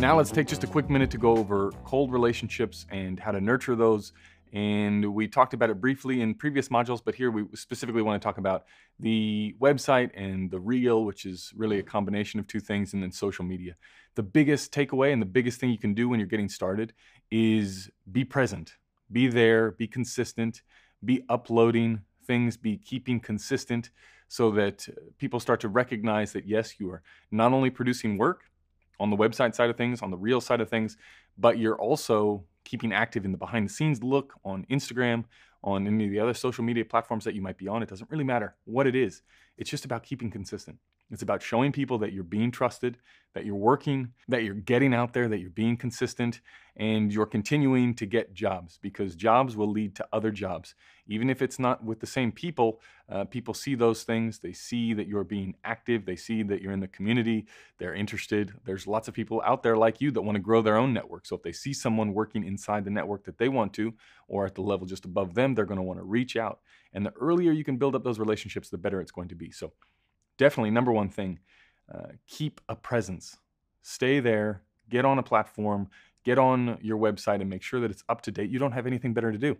Now let's take just a quick minute to go over cold relationships and how to nurture those. And we talked about it briefly in previous modules, but here we specifically want to talk about the website and the reel, which is really a combination of two things, and then social media. The biggest takeaway and the biggest thing you can do when you're getting started is be present, be there, be consistent, be uploading things, be keeping consistent so that people start to recognize that yes, you are not only producing work, on the website side of things, on the reel side of things, but you're also keeping active in the behind the scenes look on Instagram, on any of the other social media platforms that you might be on. It doesn't really matter what it is. It's just about keeping consistent. It's about showing people that you're being trusted, that you're working, that you're getting out there, that you're being consistent, and you're continuing to get jobs because jobs will lead to other jobs. Even if it's not with the same people, uh, people see those things. They see that you're being active. They see that you're in the community. They're interested. There's lots of people out there like you that want to grow their own network. So if they see someone working inside the network that they want to, or at the level just above them, they're going to want to reach out. And the earlier you can build up those relationships, the better it's going to be. So definitely number one thing uh, keep a presence. Stay there get on a platform get on your website and make sure that it's up to date. You don't have anything better to do.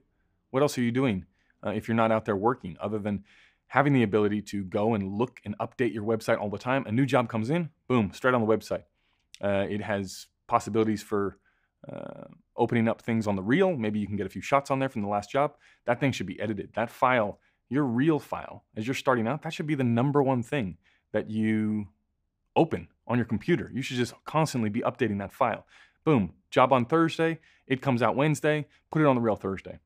What else are you doing uh, if you're not out there working other than having the ability to go and look and update your website all the time? A new job comes in boom straight on the website. Uh, it has possibilities for uh, opening up things on the reel. Maybe you can get a few shots on there from the last job. That thing should be edited. That file your reel file, as you're starting out, that should be the number one thing that you open on your computer. You should just constantly be updating that file. Boom, job on Thursday, it comes out Wednesday, put it on the reel Thursday.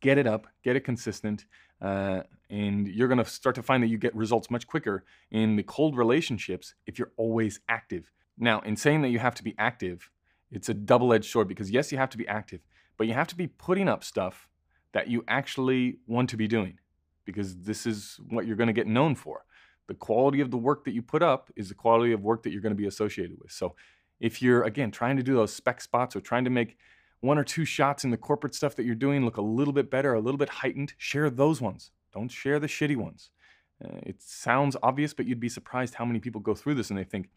Get it up, get it consistent, uh, and you're gonna start to find that you get results much quicker in the cold relationships if you're always active. Now, in saying that you have to be active, it's a double edged sword because yes, you have to be active, but you have to be putting up stuff that you actually want to be doing because this is what you're going to get known for. The quality of the work that you put up is the quality of work that you're going to be associated with. So if you're, again, trying to do those spec spots or trying to make one or two shots in the corporate stuff that you're doing look a little bit better, a little bit heightened, share those ones. Don't share the shitty ones. Uh, it sounds obvious, but you'd be surprised how many people go through this and they think,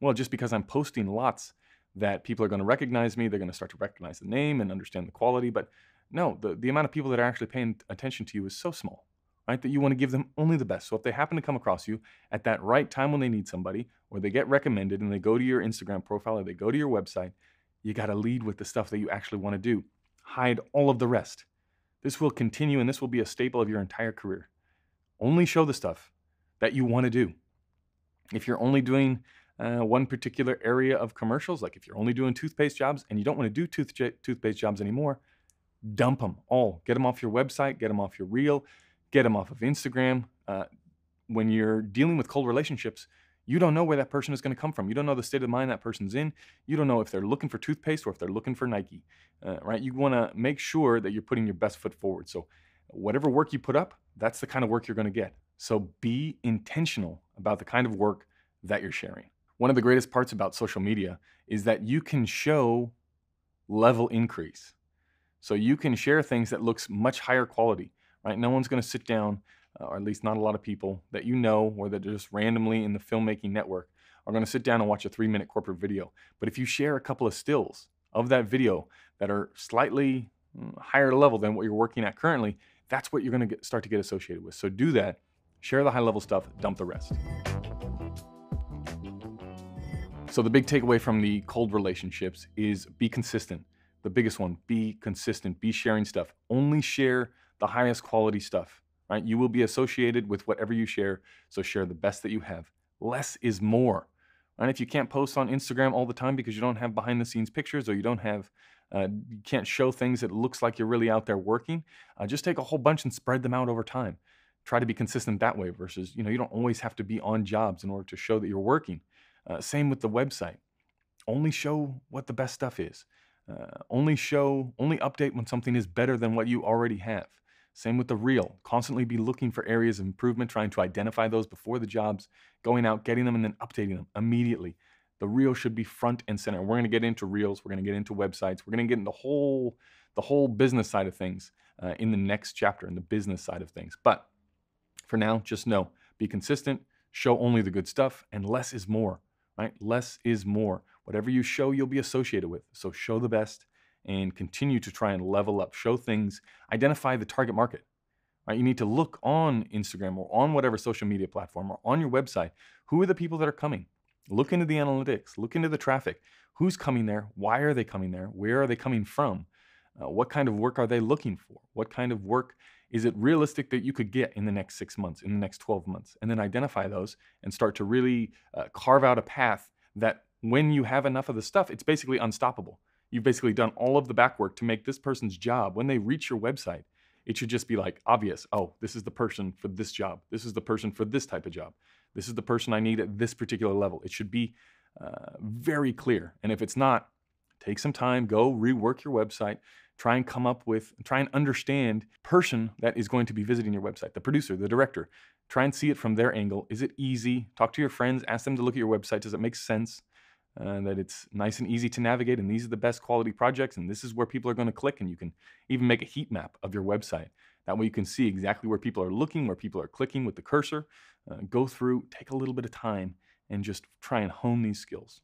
well, just because I'm posting lots, that people are going to recognize me, they're going to start to recognize the name and understand the quality. But no, the, the amount of people that are actually paying attention to you is so small right? That you want to give them only the best. So if they happen to come across you at that right time when they need somebody, or they get recommended and they go to your Instagram profile or they go to your website, you got to lead with the stuff that you actually want to do. Hide all of the rest. This will continue and this will be a staple of your entire career. Only show the stuff that you want to do. If you're only doing uh, one particular area of commercials, like if you're only doing toothpaste jobs and you don't want to do tooth- toothpaste jobs anymore, dump them all. Get them off your website, get them off your reel, get them off of Instagram. Uh, when you're dealing with cold relationships, you don't know where that person is going to come from. You don't know the state of mind that person's in. You don't know if they're looking for toothpaste or if they're looking for Nike, uh, right? You want to make sure that you're putting your best foot forward. So, whatever work you put up, that's the kind of work you're going to get. So, be intentional about the kind of work that you're sharing. One of the greatest parts about social media is that you can show level increase. So, you can share things that looks much higher quality right? No one's going to sit down, uh, or at least not a lot of people that you know or that are just randomly in the filmmaking network are going to sit down and watch a three minute corporate video. But if you share a couple of stills of that video that are slightly mm, higher level than what you're working at currently, that's what you're going to start to get associated with. So do that, share the high level stuff, dump the rest. So the big takeaway from the cold relationships is be consistent. The biggest one, be consistent, be sharing stuff. Only share the highest quality stuff, right? You will be associated with whatever you share, so share the best that you have. Less is more. And if you can't post on Instagram all the time because you don't have behind the scenes pictures or you don't have, uh, you can't show things that looks like you're really out there working, uh, just take a whole bunch and spread them out over time. Try to be consistent that way versus, you know, you don't always have to be on jobs in order to show that you're working. Uh, same with the website. Only show what the best stuff is. Uh, only show, only update when something is better than what you already have. Same with the reel. Constantly be looking for areas of improvement, trying to identify those before the jobs, going out, getting them, and then updating them immediately. The reel should be front and center. We're going to get into reels. We're going to get into websites. We're going to get into the whole the whole business side of things uh, in the next chapter, in the business side of things. But for now, just know, be consistent, show only the good stuff, and less is more. Right? Less is more. Whatever you show, you'll be associated with. So show the best and continue to try and level up, show things, identify the target market. Right? You need to look on Instagram or on whatever social media platform or on your website. Who are the people that are coming? Look into the analytics, look into the traffic. Who's coming there? Why are they coming there? Where are they coming from? Uh, what kind of work are they looking for? What kind of work is it realistic that you could get in the next six months, in the next 12 months? And then identify those and start to really uh, carve out a path that when you have enough of the stuff, it's basically unstoppable. You've basically done all of the back work to make this person's job, when they reach your website, it should just be like obvious. Oh, this is the person for this job. This is the person for this type of job. This is the person I need at this particular level. It should be uh, very clear. And if it's not, take some time, go rework your website, try and come up with, try and understand person that is going to be visiting your website, the producer, the director. Try and see it from their angle. Is it easy? Talk to your friends, ask them to look at your website. Does it make sense? Uh, that it's nice and easy to navigate, and these are the best quality projects, and this is where people are going to click, and you can even make a heat map of your website. That way, you can see exactly where people are looking, where people are clicking with the cursor. Uh, go through, take a little bit of time, and just try and hone these skills.